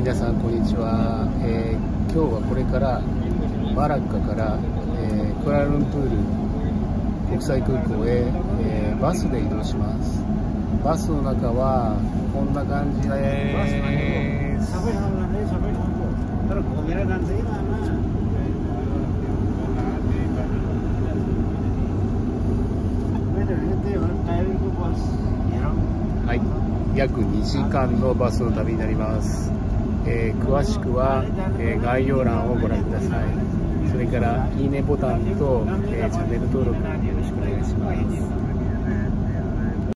はい皆さんこんにちは、えー、今日はこれからマラッカから、えー、クアラルンプール国際空港へ、えー、バスで移動します。バスの中はこんな感じですはい。約2時間のバスの旅になります、えー、詳しくは、えー、概要欄をご覧ください。それからいいねボタンと、えー、チャンネル登録よろしくお願いします。